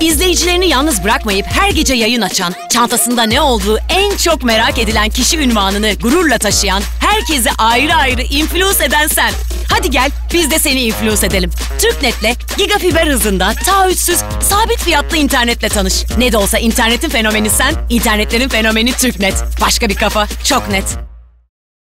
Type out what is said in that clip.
İzleyicilerini yalnız bırakmayıp her gece yayın açan, çantasında ne olduğu en çok merak edilen kişi ünvanını gururla taşıyan, herkesi ayrı ayrı influence eden sen. Hadi gel biz de seni influence edelim. Türknet'le gigafiber hızında taahhütsüz sabit fiyatlı internetle tanış. Ne de olsa internetin fenomeni sen, internetlerin fenomeni Türknet. Başka bir kafa, çok net.